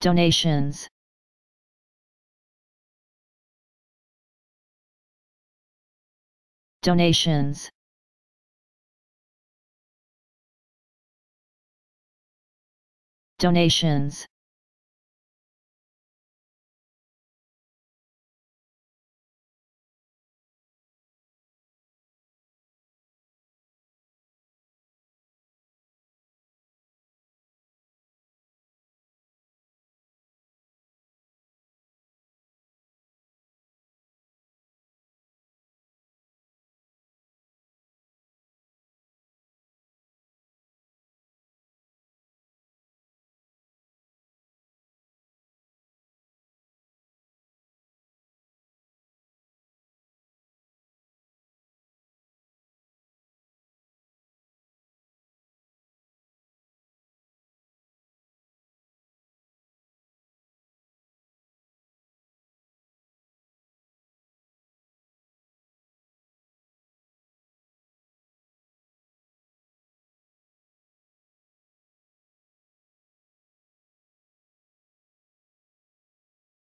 Donations. Donations. Donations.